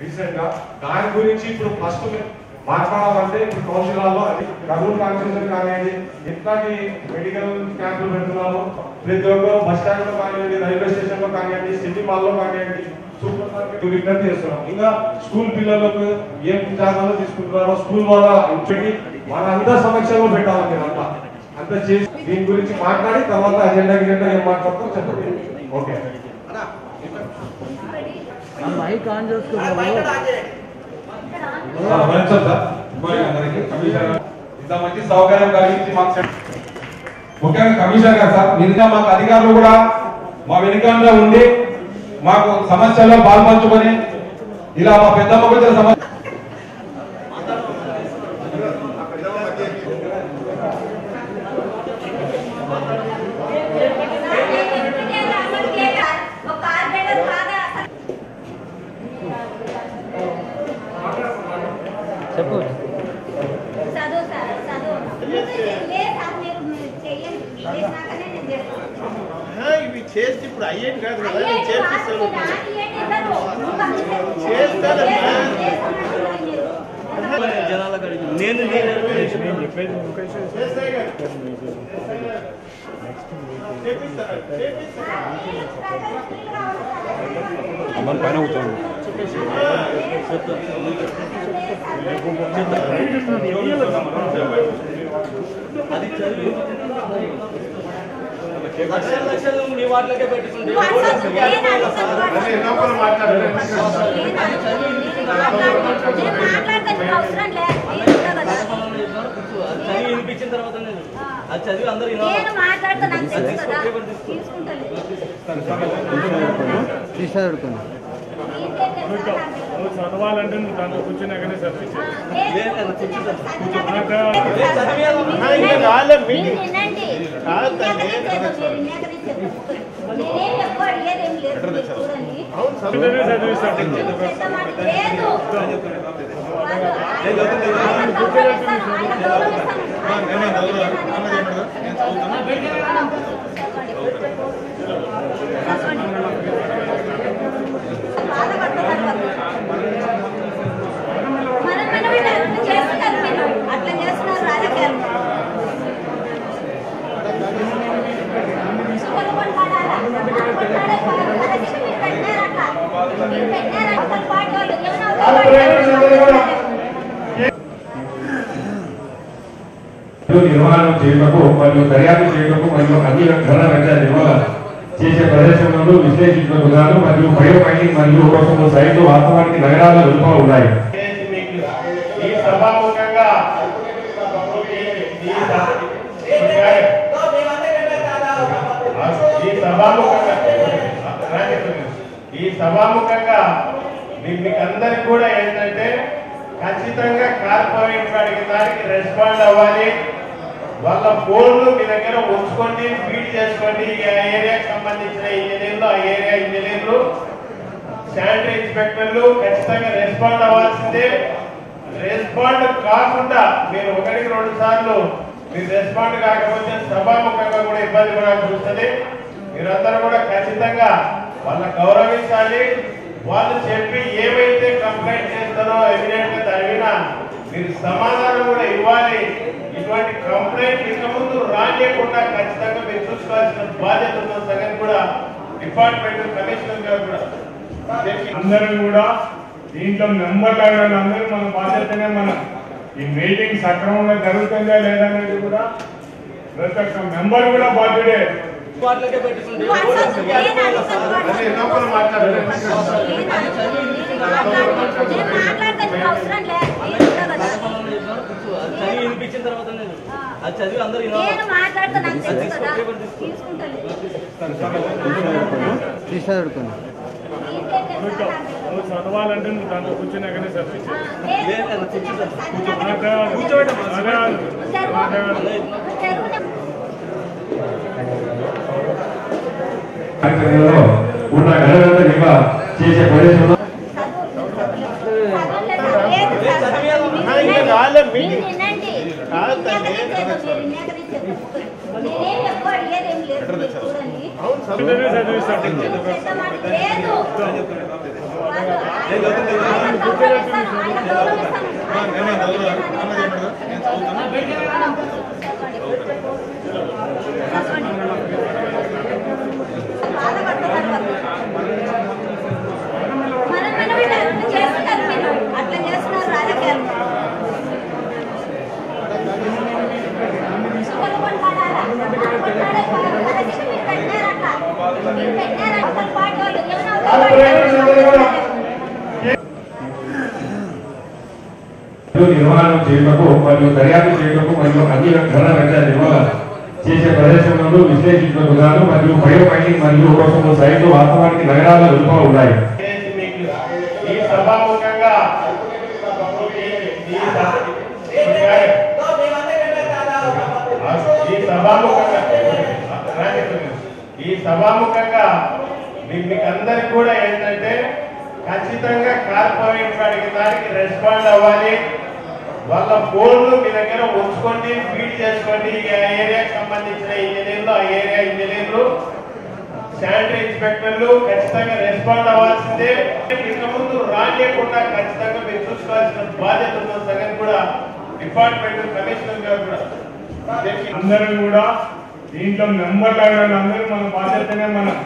రీసెంట్గా దాని గురించి ఇప్పుడు ఫస్ట్ మాట్లాడాలంటే ఇప్పుడు కౌన్సిల్ హాల్లో అది కర్నూలు కాన్స్టిట్యూషన్ కానివ్వండి ఇట్లాంటి మెడికల్ క్యాంపులు పెడుతున్నాము ప్రతి ఒక్కరు బస్ స్టాండ్లో కానివ్వండి రైల్వే స్టేషన్లో కానివ్వండి సిటీ మాల్లో కానివ్వండి సూపర్ మార్కెట్ విజ్ఞప్తి చేస్తున్నాం ఇంకా స్కూల్ పిల్లలకు ఏం జాగ్రత్తలు తీసుకుంటున్నారో స్కూల్ వాళ్ళ పెట్టి మన అందరి సమక్షంలో పెట్టాలి మీరు అంతా. అంతా చేసి దీని గురించి మాట్లాడి తర్వాత అజెండా గిజెండా ఏం మాట్లాడతాం చెప్పండి. ఓకే. మైక్ ఆన్ మంచి సౌకర్యం కలిగించి మాకు చెప్- ముఖ్యంగా కమిషనర్ గారు సార్ నిజంగా మాకు అధికారులు కూడా మా వెనుకంగా ఉండి మాకు సమస్యల్లో పాల్పంచుకొని ఇలా మా పెద్దమ్మకు వచ్చిన సమస్య చెప్పు చదువు సార్ చదువు లేదు సార్ మీరు మీరు చెయ్యండి చేసినాకనే నేను చేస్తాను ఆ, ఇవి చేసి ఇప్పుడు అయ్యేది కాదు కదా నేను చేపిస్తాను. చేస్తానమ్మా. నేను కదా. చేపిస్తాను, చేపిస్తాను. లక్షల లక్షలు నీ వాటిలోకే పెట్టుకుంటే చదివి వినిపించిన తర్వాత నేను అది చదివి అందరూ తీసుకుంటాను నువ్వు చదవాలంటే నువ్వు దాంట్లో కూర్చున్నాకనే చదివించు ఆ, లేదు. లేదు, కూర్చుంటా. చదివినాకనే లేదు, చదివేయాలి. ఆ, ఇంకా రాలే మీటింగ్. మీరు వినండి. కాదు తల్లి. విన్నాకనే చేద్దాం, మీరు విన్నాకనే చేద్దాం. నేనేం ఎక్కువ అడిగేదేం లేదు మీరు చూడండి అవును సార్ ఇద్దరిని చదివిస్తాడు చేద్దామని లేదు వాళ్ళు ఆయన ఆయన గౌరవిస్తాను, ఆయన గౌరవిస్తాను. ఆయన గౌరవిస్తాను. బాధపడుతున్నారు వాళ్ళు. మనం మనం ఇట్లా చేస్తున్నారు మీరు అట్లా చేస్తున్నారు రాజకీయాలు సుఖలు కొట్లాడాలా? కొట్లాడే పద్ధతి మీరు పెట్టారట్లా. మీరు పెట్టారట్లా ఒక పార్టీ వాళ్ళు. ఏమైనా ఒక పార్టీ వాళ్ళు నిర్వహణ చేయటకు మరియు దర్యాప్తు చేయటకు మరియు అన్ని ఘన వెంట నిర్వహణ చేసే ప్రదేశంలో విశ్లేషించడం గాను మరియు బయో మైనింగ్ మరియు కోసం సైట్లు వాస్తవానికి నగరాల వెలుపల ఉన్నాయి. ఈ సభాముఖంగా ఈ మీకు అందరికి కూడా ఏంటంటే ఖచ్చితంగా కార్పొరేట్ దానికి రెస్పాండ్ అవ్వాలి. వాళ్ళ ఫోన్లు మీ దగ్గర ఉంచుకోండి ఫీడ్ చేసుకోండి ఆ ఏరియాకి సంబంధించిన ఇంజనీర్లు ఆ ఏరియా ఇంజనీర్లు శానిటరీ ఇన్స్పెక్టర్లు ఖచ్చితంగా రెస్పాండ్ అవ్వాల్సిందే. రెస్పాండ్ కాకుండా మీరు ఒకటికి రెండు సార్లు మీరు రెస్పాండ్ కాకపోతే సభాముఖంగా కూడా ఇబ్బంది పడాల్సి వస్తుంది. మీరందరూ కూడా ఖచ్చితంగా వాళ్ళని గౌరవించాలి. వాళ్ళు చెప్పి ఏమైతే కంప్లైంట్ చేస్తారో ఎవిడెంట్గా దాని మీరు సమాధానం కూడా ఇవ్వాలి. ఇటువంటి కంప్లైంట్ ఇక ముందు రానియకుండా ఖచ్చితంగా మీరు చూసుకోవాల్సిన బాధ్యత ఉన్న సంగతి కూడా డిపార్ట్మెంట్ కమిషనర్ గారు కూడా. అందరూ కూడా దీంట్లో మెంబర్ లాగా అందరూ మన బాధ్యతనే మనం. ఈ మీటింగ్ సక్రమంగా జరుగుతుందా లేదా అనేది కూడా ప్రతి ఒక్క మెంబర్ కూడా బాధ్యుడే. వాటిలోకే పెట్టుకుంటే నువ్వు అసలు నేను అసలు అదే లోపల మాట్లాడాలి నేను మాట్లాడతాను నీకు అవసరం లేదు నేను ఉంటా కదా. అది చదివి వినిపించిన తర్వాత నేను అది చదివి అందరూ వినాలి. నేను మాట్లాడతా నాకు తెలుసు కదా. తీసుకుంటాను. తీసా దొరుకుతుంది నీకే తెలుసు కదా. నువ్వు చదవాలంటే నువ్వు దాంట్లో కూర్చున్నాకనే ఉన్న చేసే ప్రదేశంలో ఆ, ఇంకా రాలే మీటింగ్. వినండి కాదు తల్లి. నేనేం ఎక్కువ అడిగేదేం లేదు నిర్మాణం చేయటకు మరియు దర్యాప్తు చేయటకు మరియు అన్ని ఘన రచన నిర్వహణ చేసే ప్రదేశంలో విశ్లేషించటకు గాను మరియు బయో మైనింగ్ మరియు కోసం సైట్లు వాస్తవానికి నగరాల వెలుపల ఉన్నాయి. ఈ సభాముఖంగా మీకు అందరికి కూడా ఏంటంటే ఖచ్చితంగా కార్పొరేట్ అడిగిన దానికి రెస్పాండ్ అవ్వాలి. వాళ్ళ ఫోన్లు మీ దగ్గర ఉంచుకోండి ఫీడ్ చేసుకోండి. ఆ ఏరియాకి సంబంధించిన ఇంజనీర్లు ఆ ఏరియా ఇంజనీర్లు శానిటరీ ఇన్స్పెక్టర్లు ఖచ్చితంగా రెస్పాండ్ అవ్వాల్సిందే. ఇంత ముందు రానియకుండా ఖచ్చితంగా మీరు చూసుకోవాల్సిన బాధ్యత ఉన్న సంగతి కూడా డిపార్ట్మెంట్ కమిషనర్ గారు కూడా. అందరూ కూడా దీంట్లో మెంబర్లు అయిన అందరూ మన బాధ్యతనే మనం.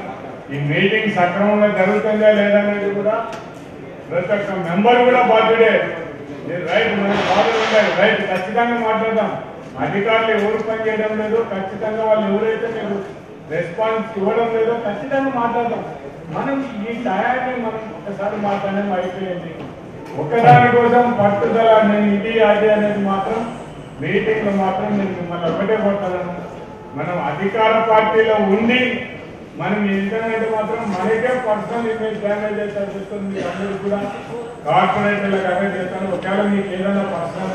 ఈ మీటింగ్ సక్రమంగా జరుగుతుందా లేదా అనేది కూడా ప్రతి ఒక్క మెంబర్ కూడా బాధ్యుడే. మీరు రైట్ మనం బాధ్యత ఉండాలి రైట్ ఖచ్చితంగా మాట్లాడదాం. అధికారులు ఎవరు పనిచేయడం లేదు ఖచ్చితంగా వాళ్ళు ఎవరైతే మీరు రెస్పాన్స్ ఇవ్వడం లేదో ఖచ్చితంగా మాట్లాడదాం. మనం ఈ టయాన్ని మనం ఒకసారి మాట్లాడడం అయిపోయింది. ఒకదాని కోసం పట్టుదల నేను ఇది అది అనేది మాత్రం మీటింగ్లో మాత్రం నేను మిమ్మల్ని ఒకటే కొట్టాలను మనం అధికార పార్టీలో ఉండి మనం ఇంటర్నెట్ మాత్రం మనకే పర్సనల్ ఇమేజ్ డ్యామేజ్ అయితే చెప్తుంది మీరు అందరూ కూడా కార్పొరేటర్లకు అదే చేస్తాను ఒకవేళ మీకు ఏదైనా పర్సనల్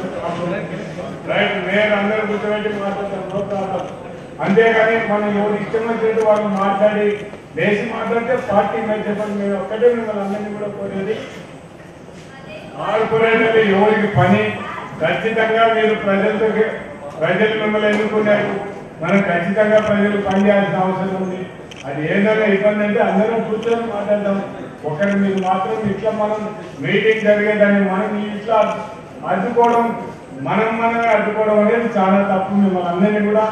రైట్ నేను అందరూ కూర్చోబెట్టి మాట్లాడతాను నో ప్రాబ్లం. అంతేగాని మనం ఎవరు ఇష్టం వచ్చినట్టు వాళ్ళు మాట్లాడి లేచి మాట్లాడితే పార్టీ ఇమేజ్ చెప్పండి. మేము ఒక్కటే మిమ్మల్ని అందరినీ కూడా కోరేది కార్పొరేటర్లు ఎవరికి పని ఖచ్చితంగా మీరు ప్రజలతో ప్రజలు మిమ్మల్ని ఎన్నుకున్నారు మనం ఖచ్చితంగా ప్రజలు పని చేయాల్సిన అవసరం ఉంది. అది ఏదైనా ఇబ్బంది అంటే అందరం కూర్చొని మాట్లాడదాం. ఒకరి మీరు మాత్రం ఇట్లా మనం మీటింగ్ జరిగేదాన్ని మనం ఇట్లా అడ్డుకోవడం మనం మనమే అడ్డుకోవడం అనేది చాలా తప్పు. మిమ్మల్ని అందరినీ కూడా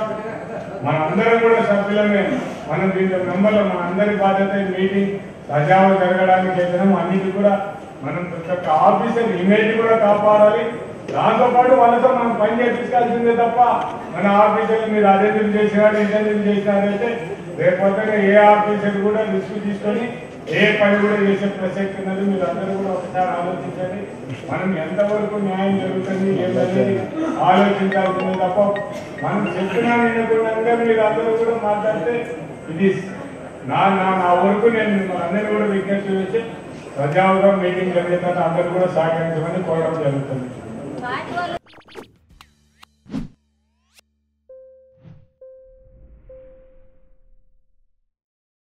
మనందరం కూడా సభ్యులమే. మనం దీంట్లో మెంబర్లు మన అందరి బాధ్యత మీటింగ్ సజావు జరగడానికి ఏదైనా అన్నిటి కూడా మనం ప్రతి ఒక్క ఆఫీసర్ ఇమేజ్ కూడా కాపాడాలి. దాంతోపాటు వాళ్ళతో మనం పని చేపించాల్సిందే తప్ప మన ఆఫీసర్లు మీరు అటెండెన్స్ చేసినారు ఇంటెండెన్స్ అయితే రేపొద్దున ఏ ఆఫీసర్ కూడా రిస్క్ తీసుకొని ఏ పని కూడా చేసే ప్రసక్తి ఉన్నది. మీరు అందరూ కూడా ఒకసారి ఆలోచించండి. మనం ఎంతవరకు న్యాయం జరుగుతుంది ఏమనేది ఆలోచించాల్సింది తప్ప మనం చెప్పినా వినకుండా మీరు అందరూ కూడా మాట్లాడితే ఇది నా నా నా వరకు నేను మిమ్మల్ని అందరినీ కూడా విజ్ఞప్తి చేసి సజావుగా మీటింగ్ జరిగేటట్టు అందరూ కూడా సహకరించమని కోరడం జరుగుతుంది.